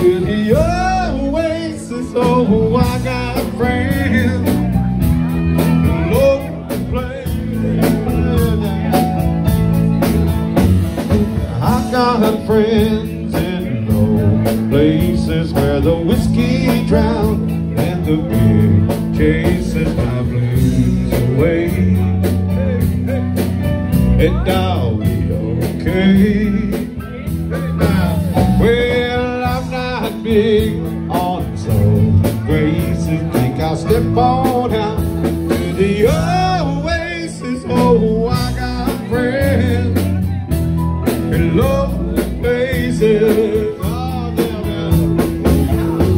to the oasis. Oh, I got friends. I got friends in low places where the whiskey drowns and the beer chases my blues away. And I'll be okay. Big on soul graces. Think I'll step on out to the oasis. Oh, I got friends in low places.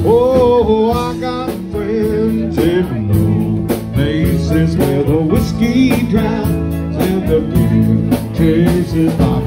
Oh, I got friends in low places where the whiskey drowns and the beer chases my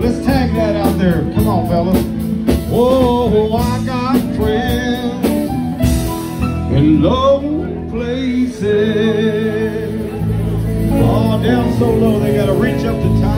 Let's tag that out there. Come on, fellas. Oh, I got friends in low places down so low they got to reach up to time.